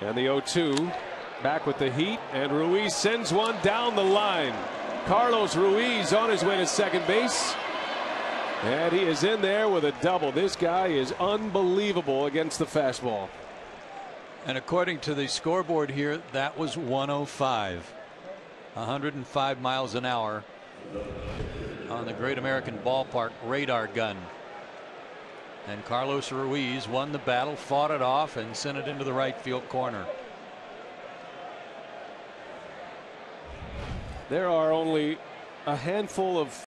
And the 0-2 back with the heat and Ruiz sends one down the line. Carlos Ruiz on his way to second base. And he is in there with a double. This guy is unbelievable against the fastball. And according to the scoreboard here, that was 105. 105 miles an hour on the Great American Ballpark radar gun. And Carlos Ruiz won the battle, fought it off, and sent it into the right field corner. There are only a handful of